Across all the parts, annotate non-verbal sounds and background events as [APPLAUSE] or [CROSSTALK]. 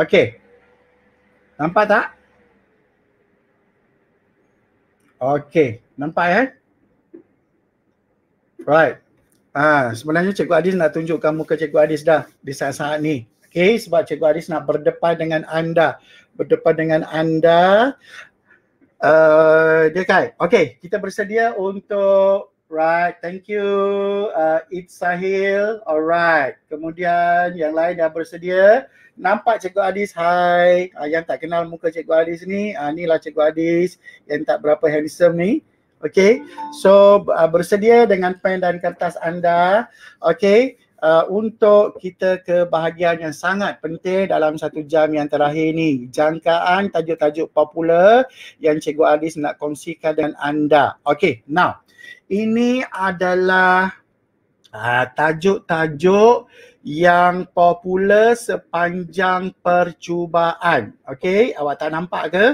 Okey. Nampak tak? Okey, nampak ya? Right. Ah, sebenarnya Cikgu Adis nak tunjukkan muka Cikgu Adis dah di saat-saat ni. Okey, sebab Cikgu Adis nak berdepan dengan anda. Berdepan dengan anda. Uh, dia kan? Okey, kita bersedia untuk Right, thank you. Uh, It's Sahil. Alright. Kemudian yang lain dah bersedia. Nampak Cikgu Adis, hai. Uh, yang tak kenal muka Cikgu Adis ni, uh, ni lah Cikgu Adis yang tak berapa handsome ni. Okay, so uh, bersedia dengan pen dan kertas anda, okay, uh, untuk kita ke bahagian yang sangat penting dalam satu jam yang terakhir ni. Jangkaan tajuk-tajuk popular yang Cikgu Adis nak kongsikan dengan anda. Okay, now, ini adalah uh, tajuk-tajuk yang popular sepanjang percubaan. Okay, awak tak nampak ke?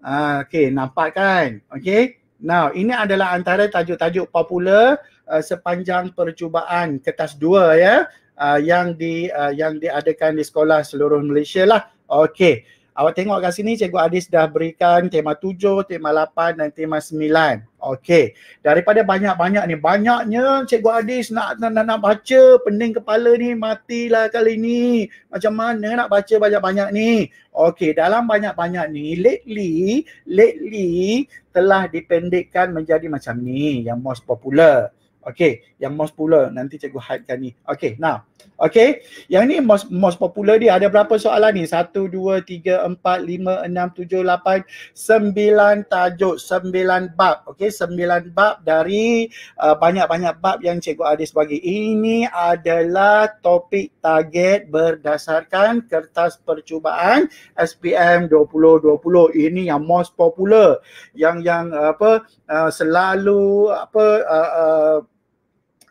Uh, okay, nampak kan? Okay, Now, ini adalah antara tajuk-tajuk popular uh, sepanjang percubaan kertas dua ya uh, yang di uh, yang diadakan di sekolah seluruh Malaysia lah. Okey. Awak tengok kat sini Cikgu Adis dah berikan tema tujuh, tema lapan dan tema sembilan. Okey. Daripada banyak-banyak ni, banyaknya Cikgu Adis nak, nak, nak, nak baca, pening kepala ni matilah kali ni. Macam mana nak baca banyak-banyak ni? Okey, dalam banyak-banyak ni, lately, lately telah dipendekkan menjadi macam ni yang most popular. Okay, yang most popular nanti cikgu hidekan ni. Okay, now. Okay, yang ni most, most popular dia ada berapa soalan ni? Satu, dua, tiga, empat, lima, enam, tujuh, lapan, sembilan tajuk, sembilan bab. Okay, sembilan bab dari uh, banyak-banyak bab yang cikgu Adis bagi. Ini adalah topik target berdasarkan kertas percubaan SPM 2020. Ini yang most popular. Yang yang apa uh, selalu apa uh, uh,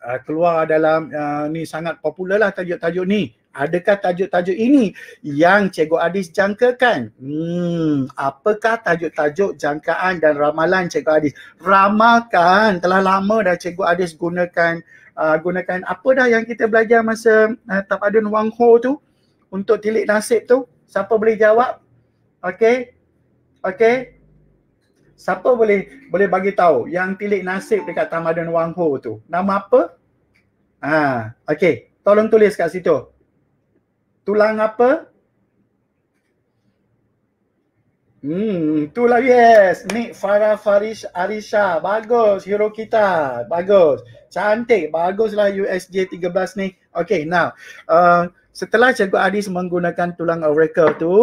uh, keluar dalam uh, ni sangat popular lah tajuk-tajuk ni. Adakah tajuk-tajuk ini yang Cikgu Adis jangkakan? Hmm, apakah tajuk-tajuk jangkaan dan ramalan Cikgu Adis? Ramalkan, telah lama dah Cikgu Adis gunakan uh, gunakan apa dah yang kita belajar masa uh, Tapadun Wang Ho tu untuk tilik nasib tu? Siapa boleh jawab? Okay? Okay? Siapa boleh boleh bagi tahu yang tilik nasib dekat Tamadun Wang Ho tu? Nama apa? Ha, okey. Tolong tulis kat situ. Tulang apa? Hmm, itulah yes. Nick Farah Farish Arisha. Bagus hero kita. Bagus. Cantik. Baguslah USJ 13 ni. Okay, now. Uh, setelah Cikgu Adis menggunakan tulang oracle tu,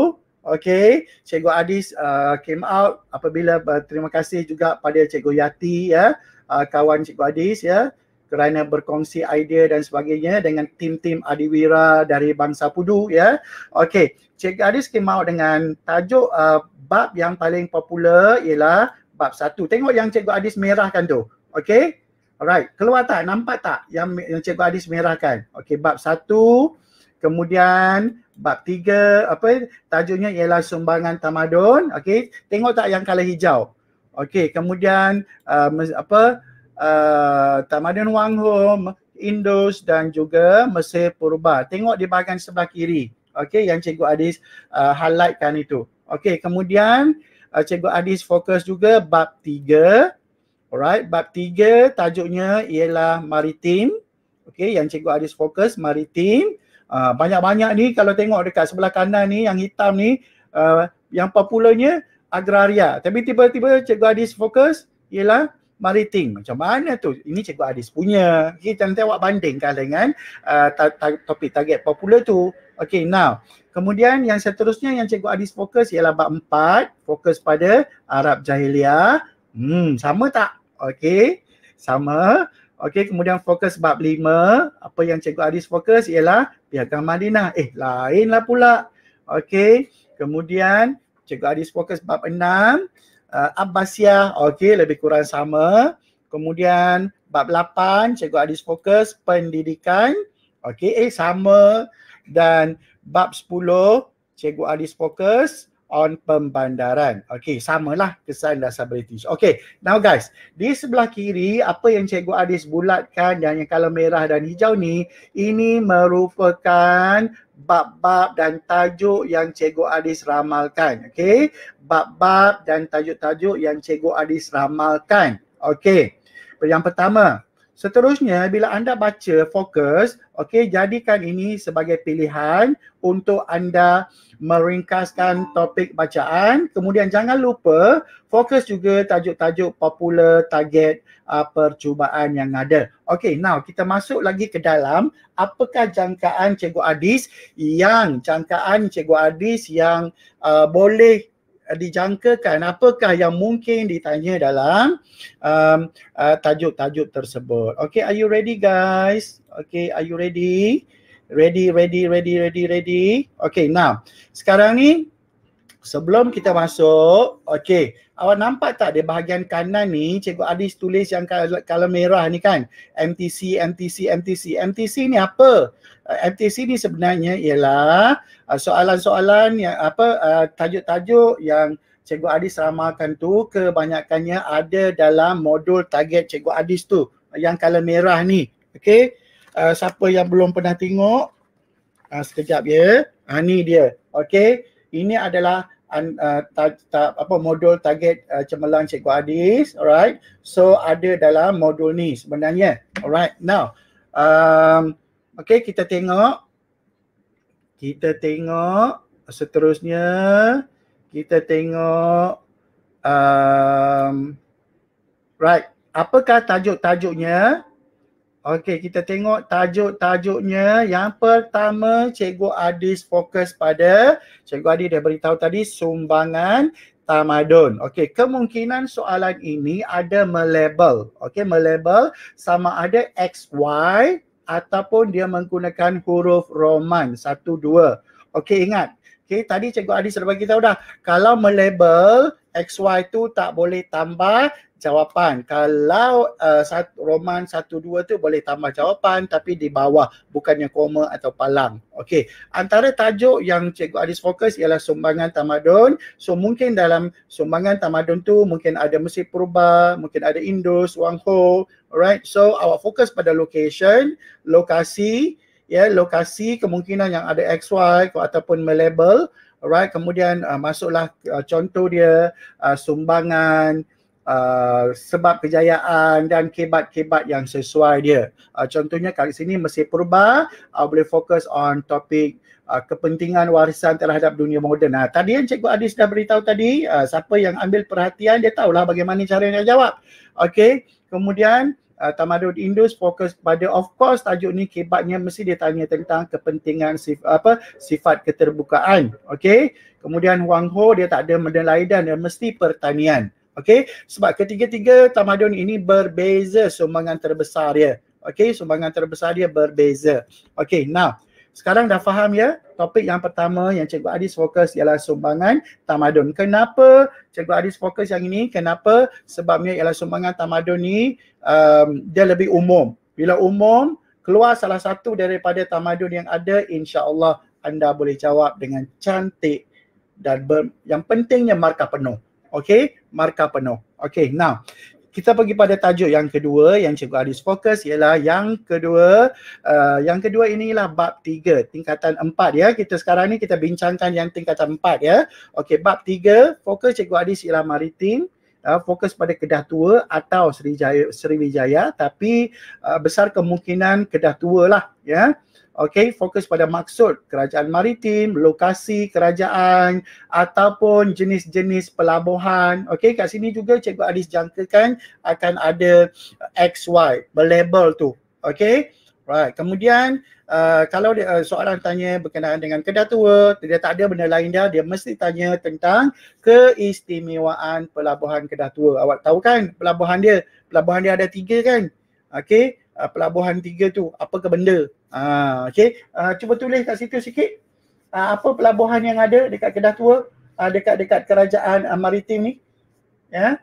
Okay, Cikgu Adis uh, came out apabila uh, terima kasih juga pada Cikgu Yati ya, uh, kawan Cikgu Adis ya kerana berkongsi idea dan sebagainya dengan tim-tim Adiwira dari Bangsa Pudu ya. Okay, Cikgu Adis came out dengan tajuk uh, bab yang paling popular ialah bab satu. Tengok yang Cikgu Adis merahkan tu. Okay, alright. Keluar tak? Nampak tak yang, yang Cikgu Adis merahkan? Okay, bab satu. Kemudian bab tiga apa tajuknya ialah sumbangan tamadun. Okey tengok tak yang color hijau? Okey kemudian uh, apa uh, tamadun Wang Indus dan juga Mesir Purba. Tengok di bahagian sebelah kiri. Okey yang cikgu Adis uh, highlightkan itu. Okey kemudian uh, cikgu Adis fokus juga bab tiga. Alright bab tiga tajuknya ialah maritim. Okey yang cikgu Adis fokus maritim Uh, banyak-banyak ni kalau tengok dekat sebelah kanan ni yang hitam ni uh, yang popularnya agraria. Tapi tiba-tiba Cikgu Adis fokus ialah maritim. Macam mana tu? Ini Cikgu Adis punya. Okay, nanti awak bandingkan dengan uh, topik target popular tu. Okay, now. Kemudian yang seterusnya yang Cikgu Adis fokus ialah bab empat. Fokus pada Arab Jahiliah. Hmm, sama tak? Okay, sama. Okey, kemudian fokus bab lima. Apa yang Cikgu Adis fokus ialah piagam Madinah. Eh, lainlah pula. Okey, kemudian Cikgu Adis fokus bab enam. Uh, Abbasiyah, okey, lebih kurang sama. Kemudian bab lapan, Cikgu Adis fokus pendidikan. Okey, eh sama. Dan bab sepuluh, Cikgu Adis fokus on pembandaran. Okey, samalah kesan dasar British. Okey, now guys, di sebelah kiri apa yang Cikgu Adis bulatkan dan yang kalau merah dan hijau ni, ini merupakan bab-bab dan tajuk yang Cikgu Adis ramalkan. Okey, bab-bab dan tajuk-tajuk yang Cikgu Adis ramalkan. Okey, yang pertama, Seterusnya bila anda baca fokus, okey jadikan ini sebagai pilihan untuk anda meringkaskan topik bacaan. Kemudian jangan lupa fokus juga tajuk-tajuk popular target uh, percubaan yang ada. Okey, now kita masuk lagi ke dalam apakah jangkaan Cikgu Adis yang jangkaan Cikgu Adis yang uh, boleh dijangkakan apakah yang mungkin ditanya dalam um, uh, tajuk-tajuk tersebut. Okay, are you ready guys? Okay, are you ready? Ready, ready, ready, ready, ready. Okay, now sekarang ni sebelum kita masuk, okay, awak nampak tak di bahagian kanan ni Cikgu Adis tulis yang kalau merah ni kan? MTC, MTC, MTC. MTC ni apa? Uh, MTC ni sebenarnya ialah uh, soalan-soalan yang apa uh, tajuk-tajuk yang Cikgu Adis ramalkan tu kebanyakannya ada dalam modul target Cikgu Adis tu yang color merah ni. Okey. Uh, siapa yang belum pernah tengok uh, sekejap ya. Ha ni dia. Okey. Ini adalah uh, ta, ta, apa modul target uh, cemerlang Cikgu Adis. Alright. So ada dalam modul ni sebenarnya. Alright. Now um, Okey, kita tengok. Kita tengok seterusnya. Kita tengok. Um, right. Apakah tajuk-tajuknya? Okey, kita tengok tajuk-tajuknya. Yang pertama, Cikgu Adis fokus pada, Cikgu Adis dah beritahu tadi, sumbangan tamadun. Okey, kemungkinan soalan ini ada melabel. Okey, melabel sama ada XY ataupun dia menggunakan huruf Roman satu dua. Okey ingat. Okey tadi cikgu Adi sudah bagi tahu dah kalau melabel XY tu tak boleh tambah jawapan. Kalau uh, Roman satu dua tu boleh tambah jawapan tapi di bawah bukannya koma atau palang. Okey. Antara tajuk yang Cikgu Adis fokus ialah sumbangan tamadun. So mungkin dalam sumbangan tamadun tu mungkin ada Mesir Purba, mungkin ada Indus, Wang Ho. Alright. So awak fokus pada location, lokasi, ya, yeah, lokasi kemungkinan yang ada XY ataupun melabel. Alright, kemudian uh, masuklah uh, contoh dia uh, sumbangan uh, sebab kejayaan dan kebat-kebat yang sesuai dia. Uh, contohnya kat sini Mesir Purba uh, boleh fokus on topik uh, kepentingan warisan terhadap dunia moden. Nah, tadi yang Cikgu Adis dah beritahu tadi, uh, siapa yang ambil perhatian dia tahulah bagaimana cara nak jawab. Okey, kemudian uh, tamadun Indus fokus pada of course tajuk ni kebatnya mesti dia tanya tentang kepentingan sif, apa sifat keterbukaan okey kemudian Wang Ho dia tak ada benda lain dan dia mesti pertanian okey sebab ketiga-tiga tamadun ini berbeza sumbangan terbesar dia okey sumbangan terbesar dia berbeza okey now sekarang dah faham ya topik yang pertama yang Cikgu Adis fokus ialah sumbangan tamadun. Kenapa Cikgu Adis fokus yang ini? Kenapa? Sebabnya ialah sumbangan tamadun ni um, dia lebih umum. Bila umum, keluar salah satu daripada tamadun yang ada, insya-Allah anda boleh jawab dengan cantik dan ber, yang pentingnya markah penuh. Okay, markah penuh. Okay, now kita pergi pada tajuk yang kedua yang Cikgu Adis fokus ialah yang kedua uh, yang kedua inilah bab tiga tingkatan empat ya. Kita sekarang ni kita bincangkan yang tingkatan empat ya. Okey bab tiga fokus Cikgu Adis ialah maritim uh, fokus pada Kedah Tua atau Sriwijaya Sriwijaya tapi uh, besar kemungkinan Kedah Tua lah ya Okey, fokus pada maksud kerajaan maritim, lokasi kerajaan ataupun jenis-jenis pelabuhan. Okey, kat sini juga Cikgu Adis jangkakan akan ada XY, berlabel tu. Okey, right. Kemudian uh, kalau dia, uh, soalan tanya berkenaan dengan Kedah Tua, dia tak ada benda lain dia, dia mesti tanya tentang keistimewaan pelabuhan Kedah Tua. Awak tahu kan pelabuhan dia? Pelabuhan dia ada tiga kan? Okey, uh, pelabuhan tiga tu, apa ke benda? Uh, okay, uh, cuba tulis kat situ sikit. Uh, apa pelabuhan yang ada dekat Kedah Tua, uh, dekat-dekat kerajaan uh, maritim ni. Ya. Yeah.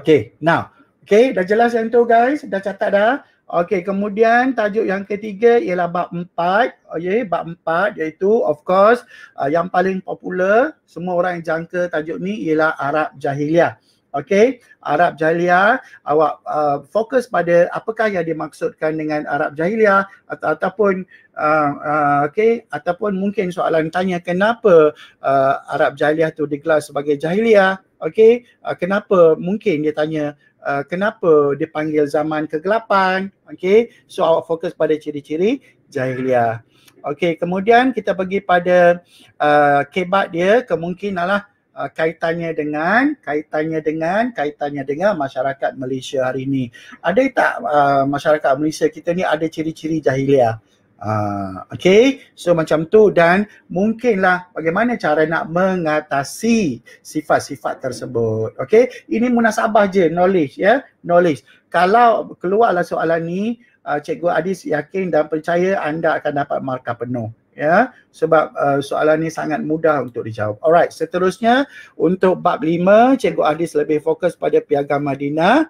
Okay, now. Okay, dah jelas yang tu guys, dah catat dah. Okey, kemudian tajuk yang ketiga ialah bab empat. Okey, bab empat iaitu of course uh, yang paling popular semua orang yang jangka tajuk ni ialah Arab Jahiliah. Okey, Arab Jahiliah awak uh, fokus pada apakah yang dimaksudkan dengan Arab Jahiliah atau ataupun uh, uh, okey ataupun mungkin soalan tanya kenapa uh, Arab Jahiliah tu digelar sebagai Jahiliah? Okey, uh, kenapa mungkin dia tanya uh, kenapa dipanggil zaman kegelapan? Okey, so awak fokus pada ciri-ciri Jahiliah. Okey, kemudian kita pergi pada uh, kebat dia kemungkinanlah uh, kaitannya dengan kaitannya dengan kaitannya dengan masyarakat Malaysia hari ini. Ada tak uh, masyarakat Malaysia kita ni ada ciri-ciri jahiliah? Uh, okay, so macam tu dan mungkinlah bagaimana cara nak mengatasi sifat-sifat tersebut. Okay, ini munasabah je knowledge ya, yeah? knowledge. Kalau keluarlah soalan ni, uh, Cikgu Adis yakin dan percaya anda akan dapat markah penuh ya sebab uh, soalan ni sangat mudah untuk dijawab. Alright, seterusnya untuk bab lima, Cikgu Adis lebih fokus pada piagam Madinah.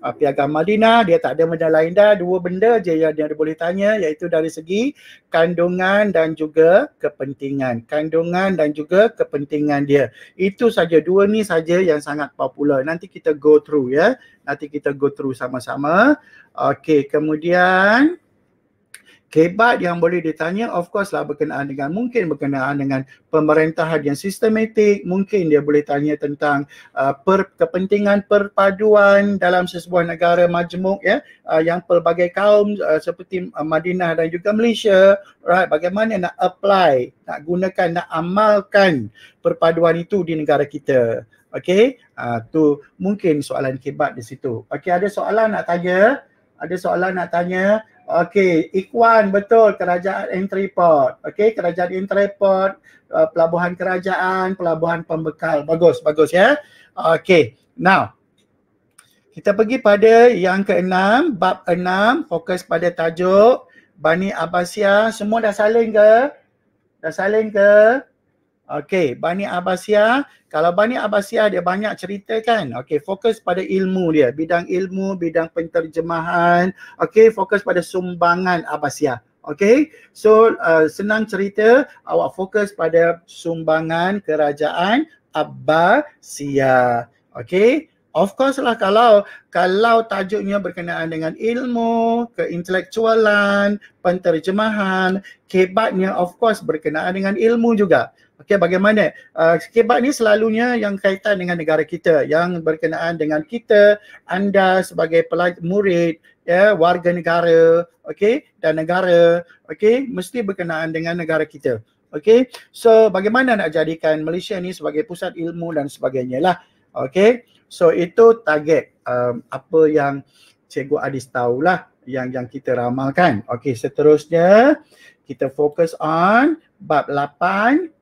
Uh, piagam Madinah dia tak ada benda lain dah, dua benda je yang dia boleh tanya iaitu dari segi kandungan dan juga kepentingan. Kandungan dan juga kepentingan dia. Itu saja dua ni saja yang sangat popular. Nanti kita go through ya. Nanti kita go through sama-sama. Okey, kemudian kebat yang boleh ditanya of course lah berkenaan dengan mungkin berkenaan dengan pemerintahan yang sistematik. Mungkin dia boleh tanya tentang uh, per, kepentingan perpaduan dalam sesebuah negara majmuk ya. Uh, yang pelbagai kaum uh, seperti uh, Madinah dan juga Malaysia right bagaimana nak apply nak gunakan nak amalkan perpaduan itu di negara kita. Okey uh, tu mungkin soalan kebat di situ. Okey ada soalan nak tanya ada soalan nak tanya Okey, Ikhwan betul kerajaan Entreport. Okey, kerajaan Entreport, uh, pelabuhan kerajaan, pelabuhan pembekal. Bagus, bagus ya. Okey, now kita pergi pada yang keenam, bab enam, fokus pada tajuk Bani Abbasiyah. Semua dah salin ke? Dah salin ke? Okey, Bani Abbasiyah, kalau Bani Abbasiyah dia banyak cerita kan. Okey, fokus pada ilmu dia, bidang ilmu, bidang penterjemahan. Okey, fokus pada sumbangan Abbasiyah. Okey, so uh, senang cerita, awak fokus pada sumbangan kerajaan Abbasiyah. Okey, Of course lah kalau kalau tajuknya berkenaan dengan ilmu, keintelektualan, penterjemahan, kebatnya of course berkenaan dengan ilmu juga. Okey, bagaimana? Uh, kebat ni selalunya yang kaitan dengan negara kita, yang berkenaan dengan kita, anda sebagai pelaj- murid, ya, warga negara, okey, dan negara, okey, mesti berkenaan dengan negara kita. Okey, so bagaimana nak jadikan Malaysia ni sebagai pusat ilmu dan sebagainya lah. Okey, so itu target um, apa yang Cikgu Adis tahulah yang yang kita ramalkan. Okey, seterusnya kita fokus on bab 8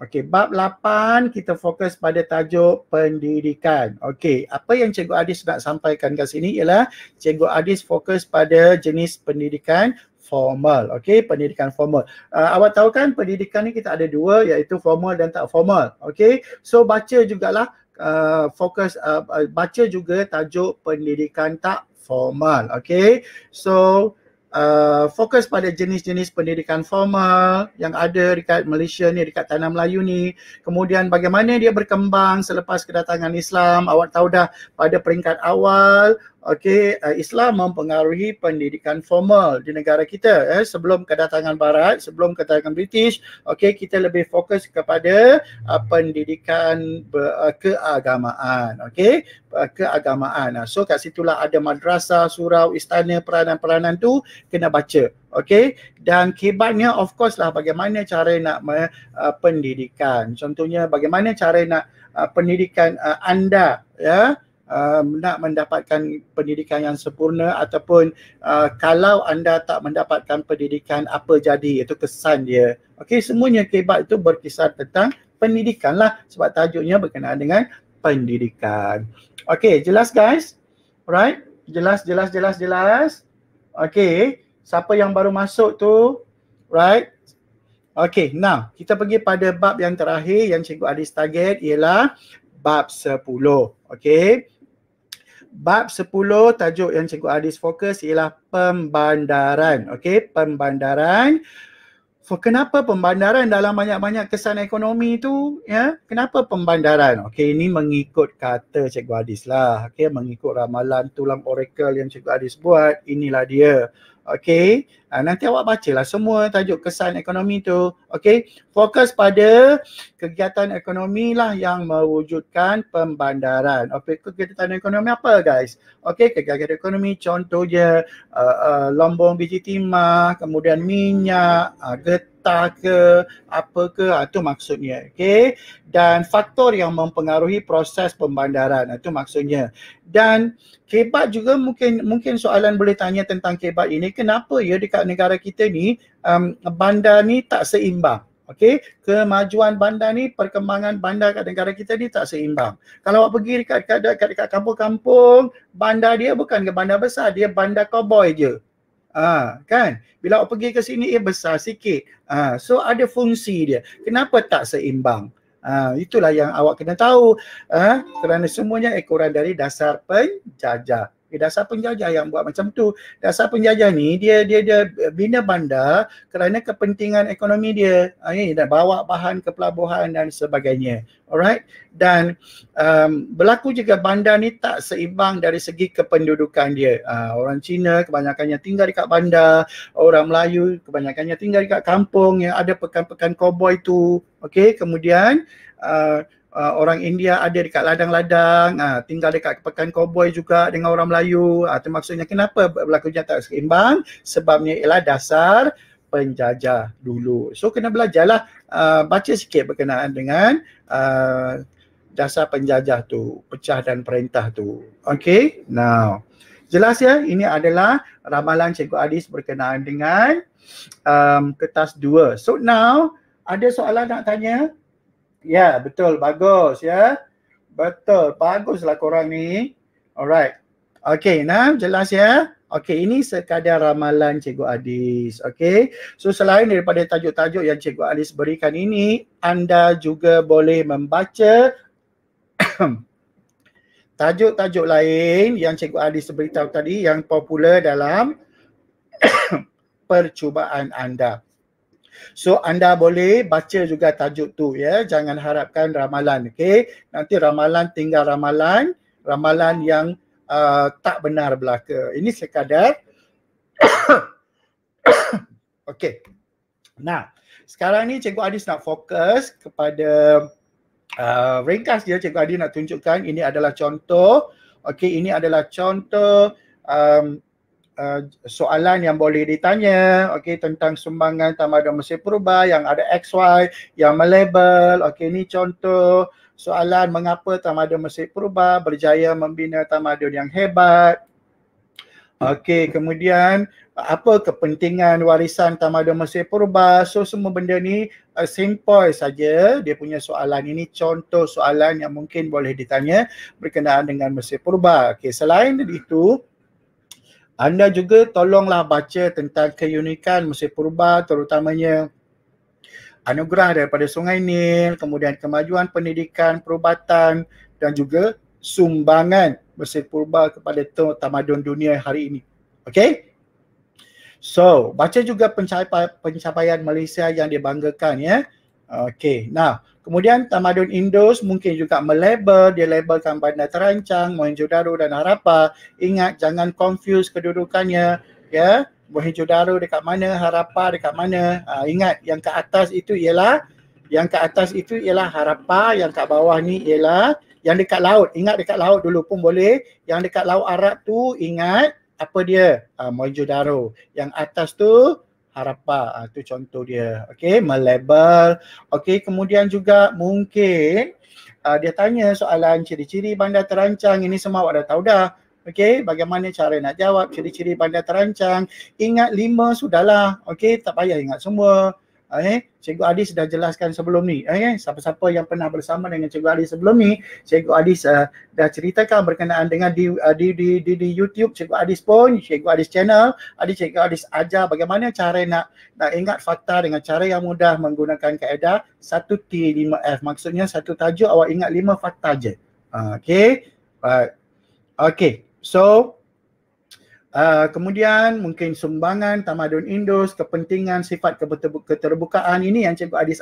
Okey, bab 8 kita fokus pada tajuk pendidikan. Okey, apa yang Cikgu Adis nak sampaikan kat sini ialah Cikgu Adis fokus pada jenis pendidikan formal. Okey, pendidikan formal. Uh, awak tahu kan pendidikan ni kita ada dua iaitu formal dan tak formal. Okey, so baca jugalah uh, fokus uh, baca juga tajuk pendidikan tak formal. Okey, so uh, fokus pada jenis-jenis pendidikan formal yang ada dekat Malaysia ni, dekat Tanah Melayu ni. Kemudian bagaimana dia berkembang selepas kedatangan Islam. Awak tahu dah pada peringkat awal okey uh, Islam mempengaruhi pendidikan formal di negara kita eh sebelum kedatangan barat sebelum kedatangan British okey kita lebih fokus kepada uh, pendidikan ber, uh, keagamaan okey uh, keagamaan so kat situlah ada madrasah surau istana peranan-peranan tu kena baca okey dan kibatnya of course lah bagaimana cara nak uh, pendidikan contohnya bagaimana cara nak uh, pendidikan uh, anda ya um, nak mendapatkan pendidikan yang sempurna ataupun uh, kalau anda tak mendapatkan pendidikan apa jadi itu kesan dia. Okey semuanya kebat itu berkisar tentang pendidikan lah sebab tajuknya berkenaan dengan pendidikan. Okey jelas guys? Alright? Jelas jelas jelas jelas. Okey siapa yang baru masuk tu? Right? Okay, now kita pergi pada bab yang terakhir yang Cikgu Adis target ialah bab 10. Okay, bab 10 tajuk yang Cikgu Adis fokus ialah pembandaran. Okey, pembandaran. Kenapa pembandaran dalam banyak-banyak kesan ekonomi tu? Ya, kenapa pembandaran? Okey, ini mengikut kata Cikgu Adis lah. Okey, mengikut ramalan tulang oracle yang Cikgu Adis buat, inilah dia. Okey, uh, nanti awak bacalah semua tajuk kesan ekonomi tu. Okey, fokus pada kegiatan ekonomi lah yang mewujudkan pembandaran. Okey, kegiatan ekonomi apa guys? Okey, kegiatan ekonomi contohnya uh, uh, lombong biji timah, kemudian minyak, uh, getah ke, apa ke, itu uh, maksudnya. Okey, dan faktor yang mempengaruhi proses pembandaran, itu maksudnya. Dan kebat juga mungkin mungkin soalan boleh tanya tentang kebat ini kenapa ya dekat negara kita ni um, bandar ni tak seimbang Okey, kemajuan bandar ni, perkembangan bandar kat negara kita ni tak seimbang. Kalau awak pergi dekat dekat, dekat, dekat kampung-kampung, bandar dia bukan ke bandar besar, dia bandar cowboy je. Ah, kan? Bila awak pergi ke sini ia besar sikit. Ah, so ada fungsi dia. Kenapa tak seimbang? Ha, itulah yang awak kena tahu. Ha, kerana semuanya ekoran dari dasar penjajah. Eh, dasar penjajah yang buat macam tu. Dasar penjajah ni dia dia dia bina bandar kerana kepentingan ekonomi dia. Ha, ni dan bawa bahan ke pelabuhan dan sebagainya. Alright. Dan um, berlaku juga bandar ni tak seimbang dari segi kependudukan dia. Ha, orang Cina kebanyakannya tinggal dekat bandar. Orang Melayu kebanyakannya tinggal dekat kampung yang ada pekan-pekan cowboy tu. Okay. Kemudian uh, uh, orang India ada dekat ladang-ladang, uh, tinggal dekat pekan cowboy juga dengan orang Melayu. Uh, itu maksudnya kenapa berlakunya tak seimbang? Sebabnya ialah dasar penjajah dulu. So kena belajarlah uh, baca sikit berkenaan dengan uh, dasar penjajah tu, pecah dan perintah tu. Okay, now. Jelas ya, ini adalah ramalan Cikgu Adis berkenaan dengan um, kertas dua. So now, ada soalan nak tanya? Ya, betul. Bagus ya. Betul. Baguslah korang ni. Alright. Okay, nah jelas ya. Okay, ini sekadar ramalan Cikgu Adis. Okay, so selain daripada tajuk-tajuk yang Cikgu Adis berikan ini, anda juga boleh membaca [COUGHS] tajuk-tajuk lain yang Cikgu Adis beritahu tadi yang popular dalam [COUGHS] percubaan anda. So anda boleh baca juga tajuk tu ya. Jangan harapkan ramalan. Okay. Nanti ramalan tinggal ramalan. Ramalan yang uh, tak benar belaka. Ini sekadar. [COUGHS] okay. Nah sekarang ni Cikgu Adis nak fokus kepada uh, ringkas dia Cikgu Adis nak tunjukkan ini adalah contoh. Okay ini adalah contoh um, Uh, soalan yang boleh ditanya okey tentang sumbangan tamadun Mesir Purba yang ada XY yang melabel okey ini contoh. Soalan mengapa tamadun Mesir Purba berjaya membina tamadun yang hebat? Okey kemudian apa kepentingan warisan tamadun Mesir Purba? So semua benda ni uh, simple saja. Dia punya soalan ini contoh soalan yang mungkin boleh ditanya berkenaan dengan Mesir Purba. Okey selain itu anda juga tolonglah baca tentang keunikan Mesir Purba terutamanya anugerah daripada Sungai Nil, kemudian kemajuan pendidikan, perubatan dan juga sumbangan Mesir Purba kepada tamadun dunia hari ini. Okay? So, baca juga pencapaian, pencapaian Malaysia yang dibanggakan ya. Okay, now Kemudian tamadun Indus mungkin juga melabel, dia labelkan bandar terancang, Mohenjo-Daro dan Harappa. Ingat jangan confuse kedudukannya. Ya, Mohenjo-Daro dekat mana, Harappa dekat mana. Ha, ingat yang ke atas itu ialah yang ke atas itu ialah Harappa, yang kat bawah ni ialah yang dekat laut. Ingat dekat laut dulu pun boleh. Yang dekat laut Arab tu ingat apa dia? Ha, Mohenjo-Daro. Yang atas tu Harappa. Uh, tu contoh dia. Okey melabel. Okey kemudian juga mungkin uh, dia tanya soalan ciri-ciri bandar terancang. Ini semua awak dah tahu dah. Okey bagaimana cara nak jawab ciri-ciri bandar terancang? Ingat lima sudahlah. Okey tak payah ingat semua eh Cikgu Adi sudah jelaskan sebelum ni. Eh siapa-siapa yang pernah bersama dengan Cikgu Adi sebelum ni Cikgu Adi uh, dah ceritakan berkenaan dengan di, uh, di, di, di, di YouTube Cikgu Adi pun Cikgu Adi channel. Adi Cikgu Adi ajar bagaimana cara nak nak ingat fakta dengan cara yang mudah menggunakan kaedah 1T5F maksudnya satu tajuk awak ingat lima fakta je. Uh, okey? Right Okay, so Uh, kemudian mungkin sumbangan tamadun Indus, kepentingan sifat keterbukaan ini yang Cikgu Adis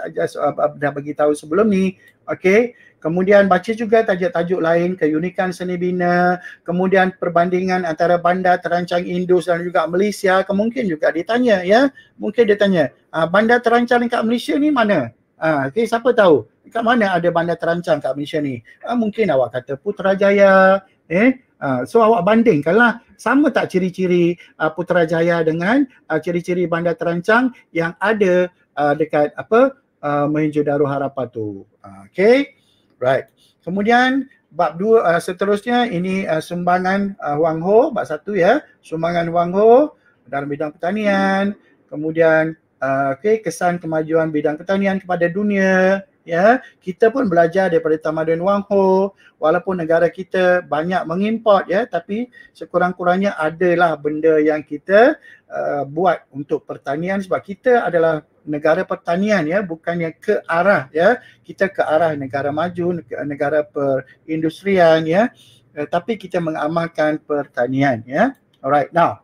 dah bagi tahu sebelum ni. Okey. Kemudian baca juga tajuk-tajuk lain keunikan seni bina, kemudian perbandingan antara bandar terancang Indus dan juga Malaysia, kemungkin juga ditanya ya. Mungkin dia tanya, uh, bandar terancang dekat Malaysia ni mana? Uh, okay, siapa tahu? Dekat mana ada bandar terancang kat Malaysia ni? Uh, mungkin awak kata Putrajaya, eh Uh, so awak bandingkanlah sama tak ciri-ciri uh, Putrajaya dengan uh, ciri-ciri bandar terancang yang ada uh, dekat apa uh, Mohenjo-daro Harapan tu. Uh, okay, right. Kemudian bab dua uh, seterusnya ini uh, sumbangan uh, Wang Ho, bab satu ya, sumbangan Wang Ho dalam bidang pertanian. Kemudian uh, okay, kesan kemajuan bidang pertanian kepada dunia ya kita pun belajar daripada tamadun Wang Ho. Walaupun negara kita banyak mengimport ya tapi sekurang-kurangnya adalah benda yang kita uh, buat untuk pertanian. Sebab kita adalah negara pertanian ya bukannya ke arah ya. Kita ke arah negara maju negara perindustrian ya. Uh, tapi kita mengamalkan pertanian ya. Alright now.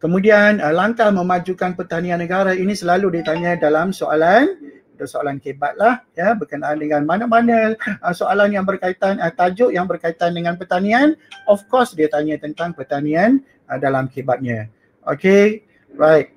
Kemudian uh, langkah memajukan pertanian negara ini selalu ditanya dalam soalan ada soalan kebat lah ya berkenaan dengan mana-mana uh, soalan yang berkaitan uh, tajuk yang berkaitan dengan pertanian. Of course dia tanya tentang pertanian uh, dalam kebatnya okay right.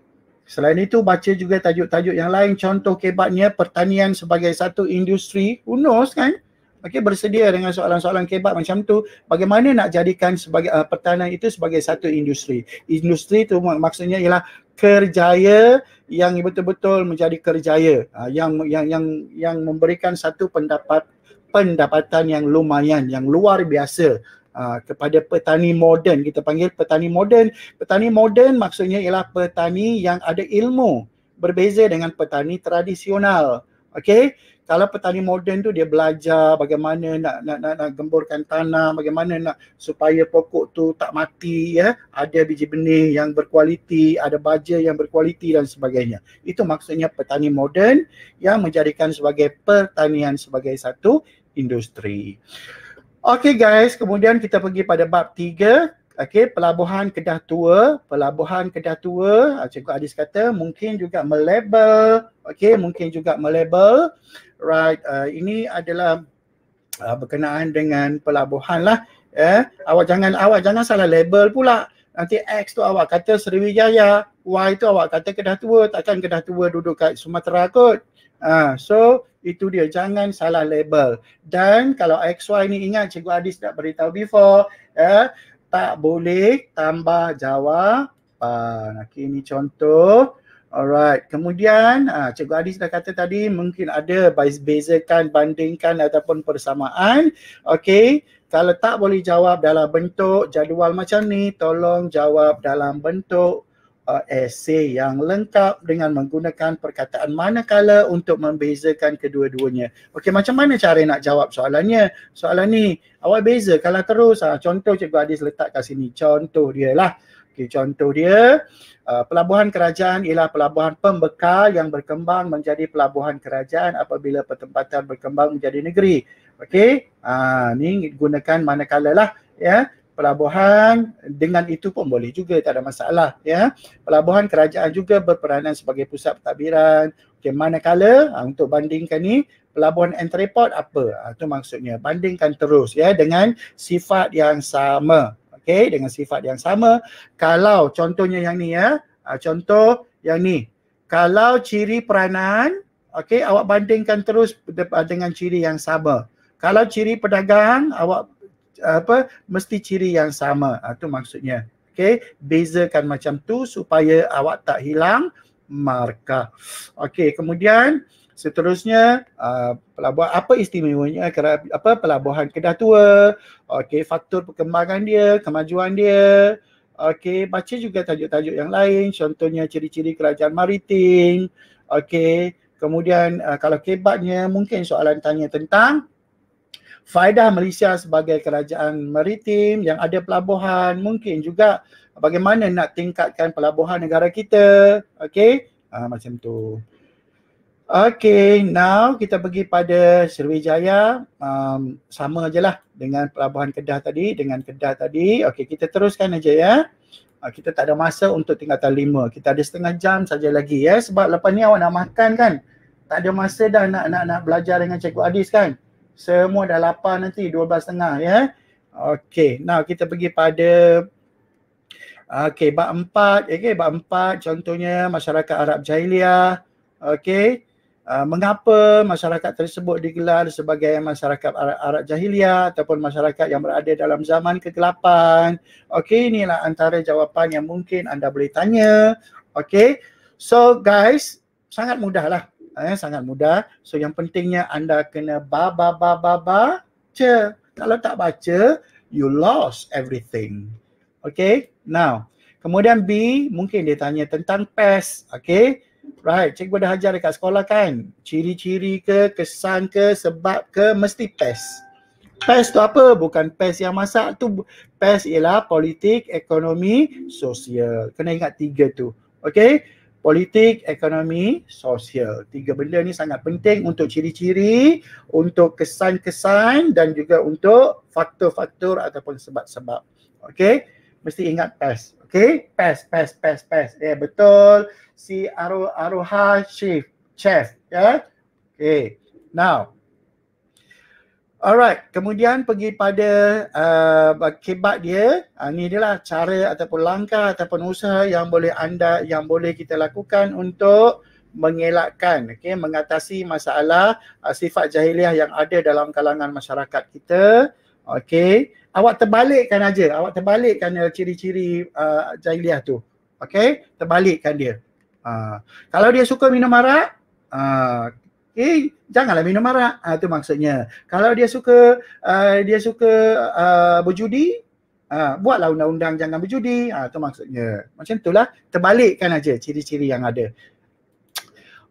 Selain itu baca juga tajuk-tajuk yang lain. Contoh kebatnya pertanian sebagai satu industri. Who knows kan Okay, bersedia dengan soalan-soalan kebat macam tu. Bagaimana nak jadikan sebagai uh, pertanian itu sebagai satu industri? Industri itu maksudnya ialah kerjaya yang betul-betul menjadi kerjaya. Uh, yang yang yang yang memberikan satu pendapat pendapatan yang lumayan yang luar biasa uh, kepada petani moden. Kita panggil petani moden. Petani moden maksudnya ialah petani yang ada ilmu berbeza dengan petani tradisional. Okey kalau petani moden tu dia belajar bagaimana nak nak nak, nak gemburkan tanah, bagaimana nak supaya pokok tu tak mati ya, ada biji benih yang berkualiti, ada baja yang berkualiti dan sebagainya. Itu maksudnya petani moden yang menjadikan sebagai pertanian sebagai satu industri. Okay guys, kemudian kita pergi pada bab tiga. Okay, pelabuhan Kedah Tua, pelabuhan Kedah Tua, ah, Cikgu Adis kata mungkin juga melabel, okay, mungkin juga melabel. Right uh, ini adalah uh, berkenaan dengan pelabuhan lah eh awak jangan awak jangan salah label pula. Nanti X tu awak kata Sriwijaya Y tu awak kata Kedah Tua. Takkan Kedah Tua duduk kat Sumatera kot. Uh, so itu dia. Jangan salah label. Dan kalau XY ni ingat Cikgu Adis dah beritahu before eh tak boleh tambah jawapan. Okey ini contoh. Alright, kemudian uh, Cikgu Adi sudah kata tadi mungkin ada bezakan, bandingkan ataupun persamaan. Okey, kalau tak boleh jawab dalam bentuk jadual macam ni, tolong jawab dalam bentuk uh, esei yang lengkap dengan menggunakan perkataan manakala untuk membezakan kedua-duanya. Okey, macam mana cara nak jawab soalannya? Soalan ni, awak beza kalau terus, uh, contoh Cikgu Adi letak kat sini, contoh dia lah. Okey, contoh dia, Uh, pelabuhan kerajaan ialah pelabuhan pembekal yang berkembang menjadi pelabuhan kerajaan apabila pertempatan berkembang menjadi negeri. Okey, uh, ni gunakan manakala lah ya. Pelabuhan dengan itu pun boleh juga tak ada masalah ya. Pelabuhan kerajaan juga berperanan sebagai pusat pentadbiran. Okey, manakala uh, untuk bandingkan ni pelabuhan entrepot apa? Itu uh, maksudnya bandingkan terus ya dengan sifat yang sama okay, dengan sifat yang sama. Kalau contohnya yang ni ya, uh, contoh yang ni. Kalau ciri peranan, okay, awak bandingkan terus dengan ciri yang sama. Kalau ciri pedagang, awak apa mesti ciri yang sama. Itu uh, maksudnya. Okay, bezakan macam tu supaya awak tak hilang markah. Okay, kemudian Seterusnya uh, pelabuhan apa istimewanya kerana apa pelabuhan Kedah Tua. Okey faktor perkembangan dia, kemajuan dia. Okey baca juga tajuk-tajuk yang lain contohnya ciri-ciri kerajaan maritim. Okey kemudian uh, kalau kebatnya mungkin soalan tanya tentang faedah Malaysia sebagai kerajaan maritim yang ada pelabuhan mungkin juga bagaimana nak tingkatkan pelabuhan negara kita okey uh, macam tu Okay, now kita pergi pada Sriwijaya. Um, sama je lah dengan pelabuhan Kedah tadi, dengan Kedah tadi. Okay, kita teruskan aja ya. Uh, kita tak ada masa untuk tingkatan lima. Kita ada setengah jam saja lagi ya. Sebab lepas ni awak nak makan kan. Tak ada masa dah nak nak nak belajar dengan Cikgu Adis kan. Semua dah lapar nanti, dua belas setengah ya. Okay, now kita pergi pada Okay, bab empat. Okay, bab empat contohnya masyarakat Arab Jahiliah. Okay, Uh, mengapa masyarakat tersebut digelar sebagai masyarakat Arab, Arab Jahiliah ataupun masyarakat yang berada dalam zaman kegelapan. Okey, inilah antara jawapan yang mungkin anda boleh tanya. Okey. So guys, sangat mudahlah. Eh, sangat mudah. So yang pentingnya anda kena ba ba ba ba baca. Kalau tak baca, you lost everything. Okay, now. Kemudian B, mungkin dia tanya tentang PES. Okay, Right, cikgu dah ajar dekat sekolah kan? Ciri-ciri ke, kesan ke, sebab ke, mesti PES. PES tu apa? Bukan PES yang masak tu. PES ialah politik, ekonomi, sosial. Kena ingat tiga tu. Okay? Politik, ekonomi, sosial. Tiga benda ni sangat penting untuk ciri-ciri, untuk kesan-kesan dan juga untuk faktor-faktor ataupun sebab-sebab. Okay? Mesti ingat PES. Okay? PES, PES, PES, PES. Ya, yeah, betul si Aru Aruha Chief Chef ya. Yeah? Okay. Now. Alright, kemudian pergi pada uh, kebat dia. Uh, ini adalah cara ataupun langkah ataupun usaha yang boleh anda yang boleh kita lakukan untuk mengelakkan okay, mengatasi masalah uh, sifat jahiliah yang ada dalam kalangan masyarakat kita. Okay, awak terbalikkan aja, awak terbalikkan uh, ciri-ciri uh, jahiliah tu. Okay, terbalikkan dia. Ha. Kalau dia suka minum arak, ha. Eh janganlah minum arak. Ha, itu maksudnya. Kalau dia suka uh, dia suka uh, berjudi, uh, buatlah undang-undang jangan berjudi. Ha, itu maksudnya. Macam itulah terbalikkan aja ciri-ciri yang ada.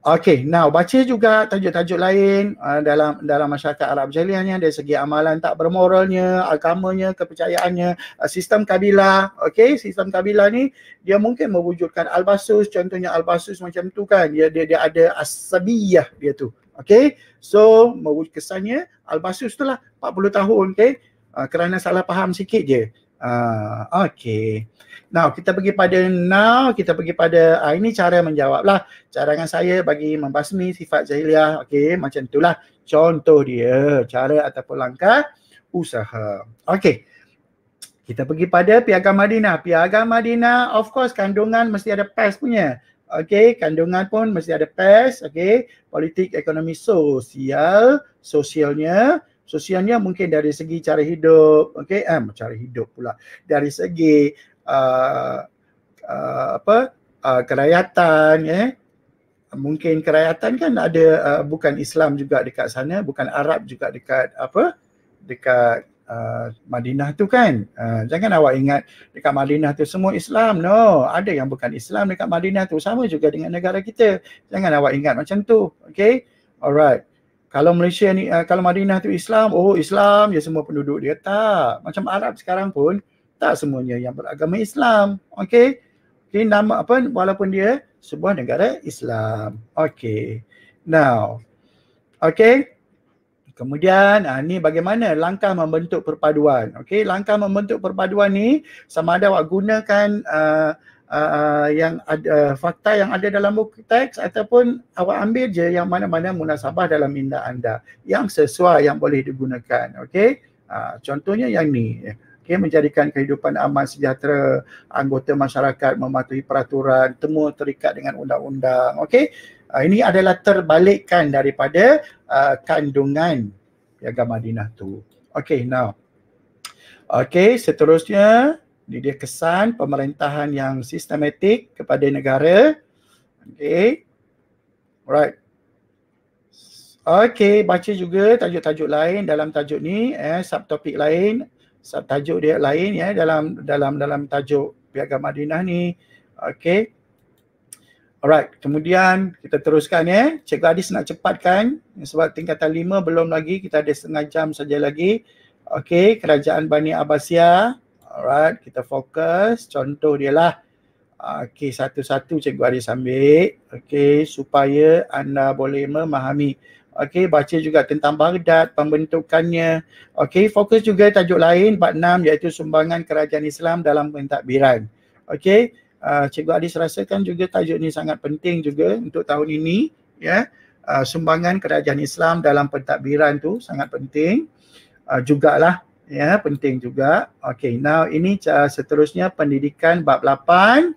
Okay, now baca juga tajuk-tajuk lain uh, dalam dalam masyarakat Arab Jahiliahnya dari segi amalan tak bermoralnya, agamanya, kepercayaannya, uh, sistem kabilah. Okay, sistem kabilah ni dia mungkin mewujudkan albasus, contohnya albasus macam tu kan. Dia dia, dia ada asabiyah dia tu. Okay, so mewujud kesannya albasus tu lah 40 tahun. Okay, uh, kerana salah faham sikit je. Uh, okay. Now kita pergi pada now kita pergi pada uh, ini cara menjawab lah carangan saya bagi membasmi sifat jahiliah. Okay macam itulah contoh dia cara ataupun langkah usaha. Okay kita pergi pada piagam Madinah. Piagam Madinah of course kandungan mesti ada PES punya. Okay kandungan pun mesti ada PES okay politik ekonomi sosial sosialnya sosialnya mungkin dari segi cara hidup okey eh cara hidup pula. Dari segi uh, uh, apa? Uh, kerakyatan ya eh? mungkin kerakyatan kan ada uh, bukan Islam juga dekat sana bukan Arab juga dekat apa? Dekat uh, Madinah tu kan? Uh, jangan awak ingat dekat Madinah tu semua Islam. No ada yang bukan Islam dekat Madinah tu. Sama juga dengan negara kita. Jangan awak ingat macam tu okay? Alright kalau Malaysia ni uh, kalau Madinah tu Islam oh Islam ya semua penduduk dia tak macam Arab sekarang pun tak semuanya yang beragama Islam. Okey. Okey nama apa walaupun dia sebuah negara Islam. Okey. Now. Okey. Kemudian ah ni bagaimana langkah membentuk perpaduan. Okey, langkah membentuk perpaduan ni sama ada awak gunakan uh, uh, yang ada uh, fakta yang ada dalam buku teks ataupun awak ambil je yang mana-mana munasabah dalam minda anda yang sesuai yang boleh digunakan. Okey. Uh, contohnya yang ni okay, menjadikan kehidupan aman sejahtera anggota masyarakat mematuhi peraturan temu terikat dengan undang-undang okey uh, ini adalah terbalikkan daripada uh, kandungan piagam Madinah tu okey now okey seterusnya ini dia kesan pemerintahan yang sistematik kepada negara okey alright Okey, baca juga tajuk-tajuk lain dalam tajuk ni, eh, subtopik lain tajuk dia lain ya dalam dalam dalam tajuk piagam Madinah ni. Okey. Alright, kemudian kita teruskan ya. Cikgu Adis nak cepatkan sebab tingkatan lima belum lagi, kita ada setengah jam saja lagi. Okey, kerajaan Bani Abbasiyah. Alright, kita fokus. Contoh dia lah. Okey, satu-satu Cikgu Aris ambil. Okey, supaya anda boleh memahami. Okey, baca juga tentang Baghdad, pembentukannya. Okey, fokus juga tajuk lain bab 6 iaitu sumbangan kerajaan Islam dalam pentadbiran. Okey, uh, Cikgu Adis rasakan juga tajuk ni sangat penting juga untuk tahun ini. Ya, uh, sumbangan kerajaan Islam dalam pentadbiran tu sangat penting. Uh, jugalah ya penting juga. Okey, now ini seterusnya pendidikan bab 8.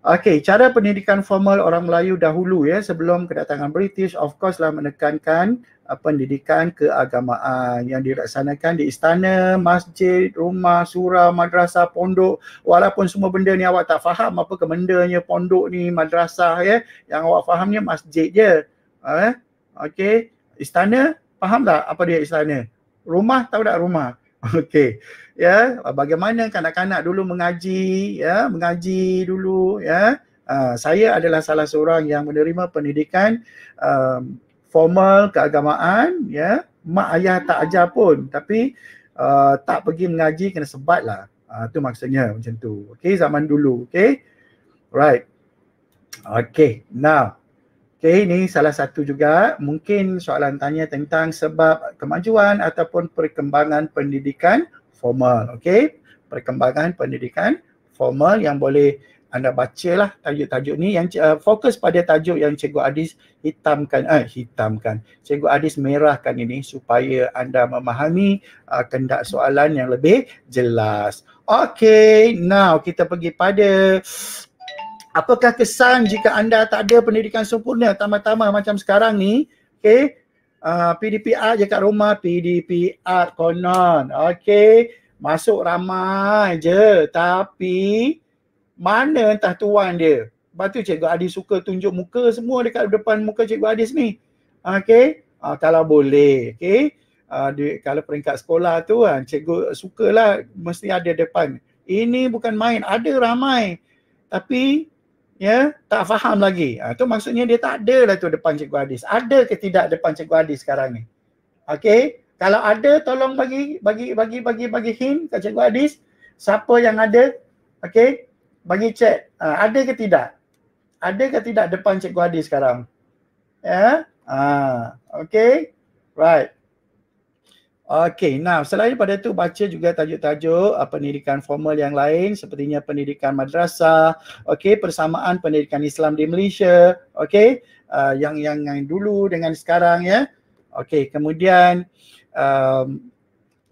Okey, cara pendidikan formal orang Melayu dahulu ya sebelum kedatangan British of course lah menekankan uh, pendidikan keagamaan yang dilaksanakan di istana, masjid, rumah, surau, madrasah, pondok. Walaupun semua benda ni awak tak faham apa kemendanya pondok ni, madrasah ya, yang awak fahamnya masjid je. Uh, Okey, istana faham tak apa dia istana? Rumah tahu tak rumah? [LAUGHS] Okey. Ya bagaimana kanak-kanak dulu mengaji ya mengaji dulu ya? Uh, saya adalah salah seorang yang menerima pendidikan um, formal keagamaan ya. Mak ayah tak ajar pun tapi uh, tak pergi mengaji kena sebat lah. Uh, tu maksudnya macam tu. Okey zaman dulu okey? Right. Okey now Okay, ini salah satu juga mungkin soalan tanya tentang sebab kemajuan ataupun perkembangan pendidikan formal. Okey, perkembangan pendidikan formal yang boleh anda bacalah tajuk-tajuk ni yang uh, fokus pada tajuk yang Cikgu Adis hitamkan eh hitamkan. Cikgu Adis merahkan ini supaya anda memahami uh, kendak soalan yang lebih jelas. Okey, now kita pergi pada apakah kesan jika anda tak ada pendidikan sempurna tamat-tamat macam sekarang ni? Okey, uh, PDPR je kat rumah, PDPR konon. Okey, masuk ramai je tapi mana entah tuan dia. Lepas tu Cikgu Adis suka tunjuk muka semua dekat depan muka Cikgu Adis ni. Okey, uh, kalau boleh. Okey, uh, kalau peringkat sekolah tu kan Cikgu sukalah mesti ada depan. Ini bukan main, ada ramai. Tapi ya tak faham lagi. Ha, tu maksudnya dia tak ada lah tu depan Cikgu Adis. Ada ke tidak depan Cikgu Adis sekarang ni? Okey, kalau ada tolong bagi bagi bagi bagi bagi hint kat Cikgu Adis siapa yang ada? Okey, bagi cek. Ha, ada ke tidak? Ada ke tidak depan Cikgu Adis sekarang? Ya? Ha, okey. Right. Okay, nah selain pada tu baca juga tajuk-tajuk uh, pendidikan formal yang lain sepertinya pendidikan madrasah, okay, persamaan pendidikan Islam di Malaysia, okay, uh, yang yang yang dulu dengan sekarang ya. Okay, kemudian um,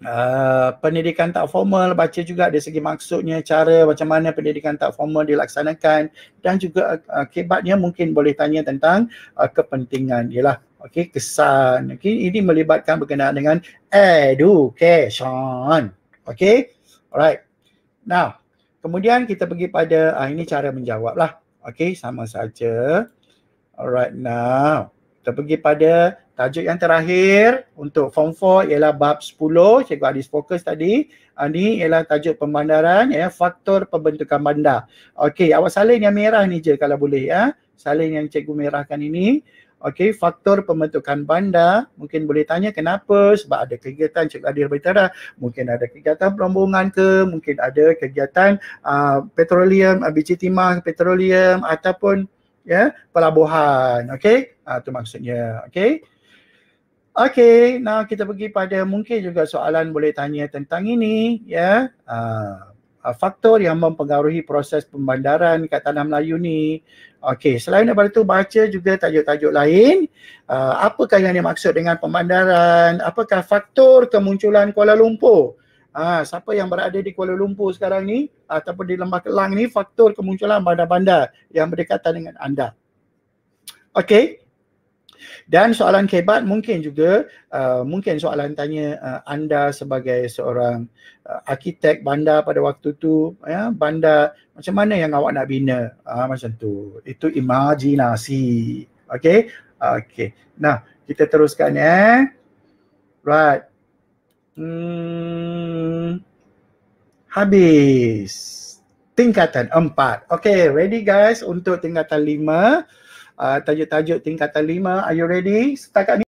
uh, pendidikan tak formal baca juga dari segi maksudnya cara macam mana pendidikan tak formal dilaksanakan dan juga uh, kebatnya mungkin boleh tanya tentang uh, kepentingan ialah Okey, kesan. Okey, ini melibatkan berkenaan dengan education. Okey. Alright. Now, kemudian kita pergi pada ah ini cara menjawab lah. Okey, sama saja. Alright, now kita pergi pada tajuk yang terakhir untuk form 4 ialah bab 10. Cikgu Adis fokus tadi. Ah, ini ialah tajuk pembandaran ya, faktor pembentukan bandar. Okey, awak salin yang merah ni je kalau boleh ya. Salin yang cikgu merahkan ini. Okey, faktor pembentukan bandar mungkin boleh tanya kenapa sebab ada kegiatan Cik Adir beritahu mungkin ada kegiatan perombongan ke, mungkin ada kegiatan uh, petroleum, uh, biji timah petroleum ataupun ya pelabuhan. Okey, uh, itu maksudnya. Okey. Okey, now kita pergi pada mungkin juga soalan boleh tanya tentang ini ya. Uh, faktor yang mempengaruhi proses pembandaran kat Tanah Melayu ni Okey, selain daripada itu baca juga tajuk-tajuk lain. Uh, apakah yang dimaksud dengan pemandaran? Apakah faktor kemunculan Kuala Lumpur? Uh, siapa yang berada di Kuala Lumpur sekarang ni ataupun di Lembah Kelang ni faktor kemunculan bandar-bandar yang berdekatan dengan anda. Okey, dan soalan kebat mungkin juga uh, mungkin soalan tanya uh, anda sebagai seorang uh, arkitek bandar pada waktu tu ya bandar macam mana yang awak nak bina? Uh, macam tu. Itu imajinasi. Okey? Okey. Nah kita teruskan ya. Right. Hmm. Habis. Tingkatan empat. Okey ready guys untuk tingkatan lima uh, tajuk-tajuk tingkatan lima. Are you ready? Setakat ni